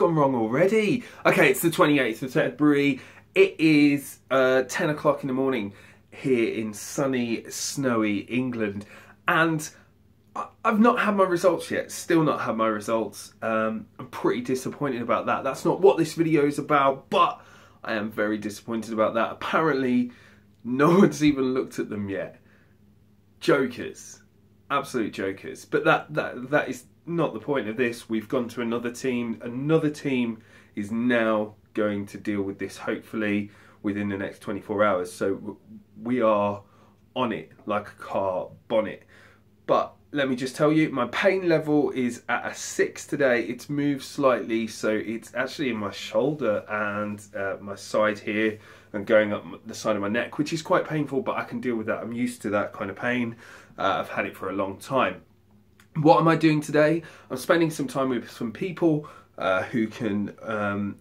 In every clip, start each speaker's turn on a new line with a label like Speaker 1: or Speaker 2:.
Speaker 1: gone wrong already. Okay, it's the 28th of February. It is uh, 10 o'clock in the morning here in sunny, snowy England. And I've not had my results yet, still not had my results. Um, I'm pretty disappointed about that. That's not what this video is about, but I am very disappointed about that. Apparently, no one's even looked at them yet. Jokers. Absolute jokers. But that, that, that is not the point of this. We've gone to another team. Another team is now going to deal with this, hopefully, within the next 24 hours. So we are on it like a car bonnet. But let me just tell you, my pain level is at a six today. It's moved slightly, so it's actually in my shoulder and uh, my side here and going up the side of my neck, which is quite painful, but I can deal with that. I'm used to that kind of pain. Uh, I've had it for a long time. What am I doing today? I'm spending some time with some people uh, who can um,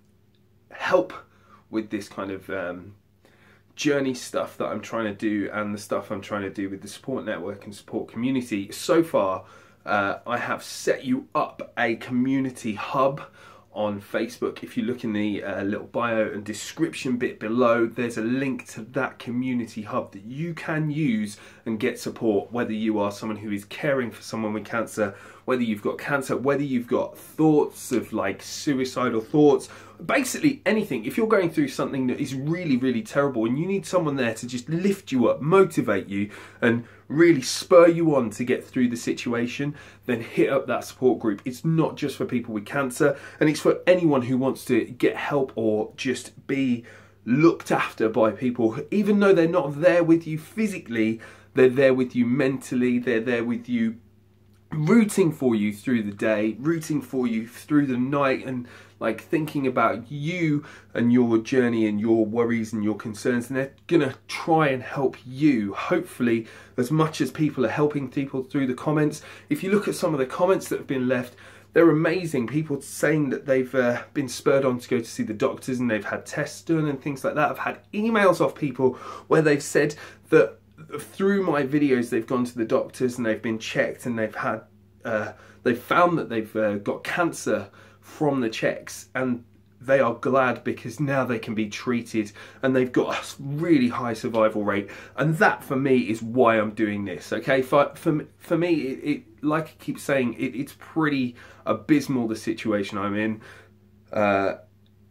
Speaker 1: help with this kind of um, journey stuff that I'm trying to do and the stuff I'm trying to do with the support network and support community. So far, uh, I have set you up a community hub on Facebook. If you look in the uh, little bio and description bit below, there's a link to that community hub that you can use and get support, whether you are someone who is caring for someone with cancer, whether you've got cancer, whether you've got thoughts of like suicidal thoughts, basically anything. If you're going through something that is really, really terrible and you need someone there to just lift you up, motivate you, and really spur you on to get through the situation, then hit up that support group. It's not just for people with cancer, and it's for anyone who wants to get help or just be looked after by people, even though they're not there with you physically, they're there with you mentally, they're there with you rooting for you through the day, rooting for you through the night, and like thinking about you and your journey and your worries and your concerns. And they're gonna try and help you, hopefully, as much as people are helping people through the comments. If you look at some of the comments that have been left, they're amazing. People saying that they've uh, been spurred on to go to see the doctors and they've had tests done and things like that. I've had emails off people where they've said that through my videos, they've gone to the doctors and they've been checked and they've had, uh, they've found that they've uh, got cancer from the checks and they are glad because now they can be treated and they've got a really high survival rate. And that for me is why I'm doing this okay? For for, for me it, it like I keep saying it, it's pretty abysmal the situation I'm in. Uh,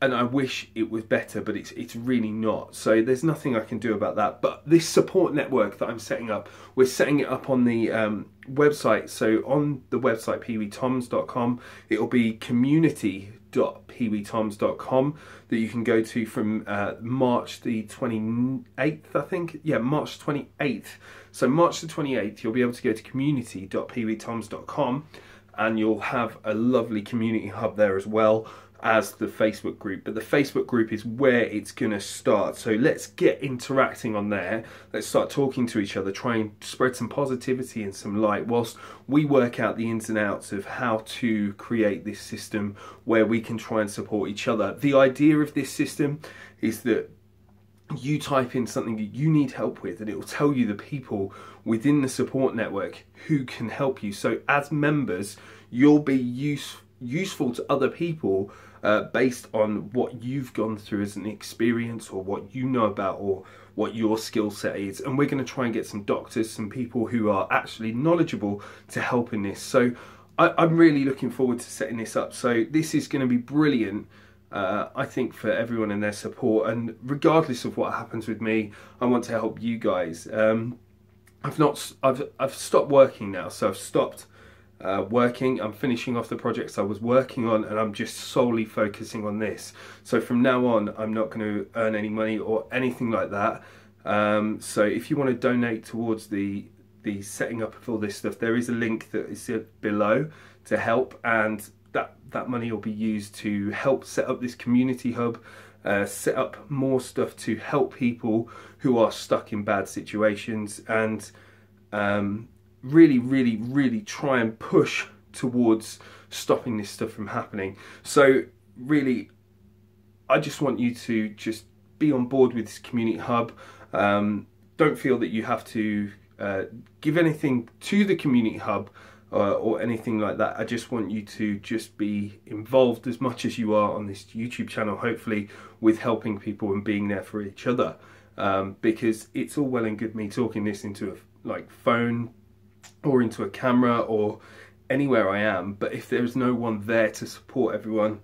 Speaker 1: and I wish it was better, but it's it's really not. So there's nothing I can do about that. But this support network that I'm setting up, we're setting it up on the um, website. So on the website peeweetoms.com, it'll be community.peeweetoms.com that you can go to from uh, March the 28th, I think. Yeah, March 28th. So March the 28th, you'll be able to go to community.peeweetoms.com and you'll have a lovely community hub there as well as the Facebook group, but the Facebook group is where it's going to start. So let's get interacting on there. Let's start talking to each other, try and spread some positivity and some light whilst we work out the ins and outs of how to create this system where we can try and support each other. The idea of this system is that you type in something that you need help with and it will tell you the people within the support network who can help you. So as members, you'll be use, useful to other people uh, based on what you've gone through as an experience or what you know about or what your skill set is. And we're going to try and get some doctors, some people who are actually knowledgeable to help in this. So I, am really looking forward to setting this up. So this is going to be brilliant. Uh, I think for everyone and their support and regardless of what happens with me I want to help you guys um, I've not I've, I've stopped working now so I've stopped uh, working. I'm finishing off the projects I was working on and I'm just solely focusing on this. So from now on, I'm not going to earn any money or anything like that. Um, so if you want to donate towards the the setting up of all this stuff, there is a link that is below to help and that, that money will be used to help set up this community hub, uh, set up more stuff to help people who are stuck in bad situations and um, really, really, really try and push towards stopping this stuff from happening. So really, I just want you to just be on board with this community hub. Um, don't feel that you have to uh, give anything to the community hub uh, or anything like that. I just want you to just be involved as much as you are on this YouTube channel, hopefully, with helping people and being there for each other. Um, because it's all well and good me talking this into a like phone or into a camera or anywhere I am, but if there's no one there to support everyone,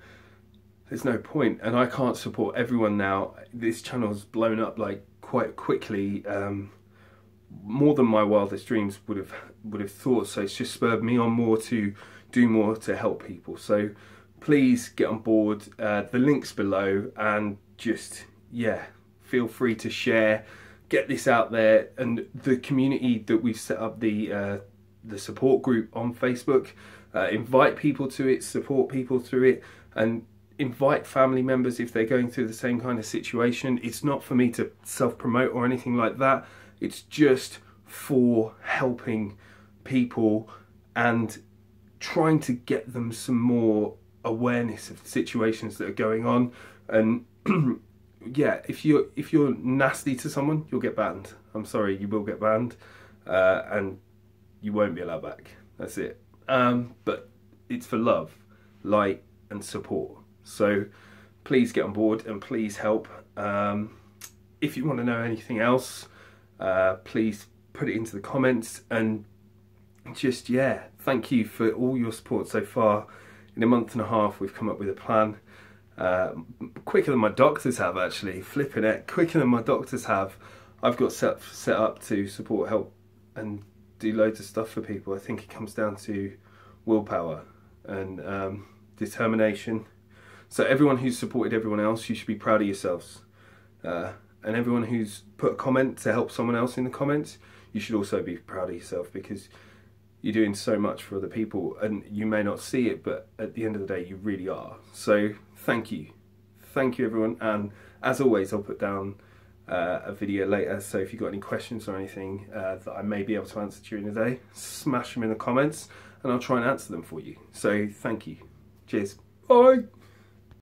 Speaker 1: there's no point. And I can't support everyone now. This channel's blown up like quite quickly. Um, more than my wildest dreams would have would have thought. So it's just spurred me on more to do more to help people. So please get on board. Uh, the links below, and just yeah, feel free to share, get this out there, and the community that we've set up the uh, the support group on Facebook. Uh, invite people to it, support people through it, and invite family members if they're going through the same kind of situation. It's not for me to self promote or anything like that. It's just for helping people and trying to get them some more awareness of the situations that are going on. And yeah, if you're if you're nasty to someone, you'll get banned. I'm sorry, you will get banned, uh, and you won't be allowed back. That's it. Um, but it's for love, light, and support. So please get on board and please help. Um, if you want to know anything else, uh, please put it into the comments and just yeah thank you for all your support so far in a month and a half we've come up with a plan uh, quicker than my doctors have actually. Flipping it. Quicker than my doctors have. I've got set, set up to support help and do loads of stuff for people. I think it comes down to willpower and um, determination. So everyone who's supported everyone else you should be proud of yourselves. Uh, and everyone who's put a comment to help someone else in the comments, you should also be proud of yourself because you're doing so much for other people and you may not see it, but at the end of the day, you really are. So thank you. Thank you, everyone. And as always, I'll put down uh, a video later. So if you've got any questions or anything uh, that I may be able to answer during the day, smash them in the comments and I'll try and answer them for you. So thank you. Cheers. Bye.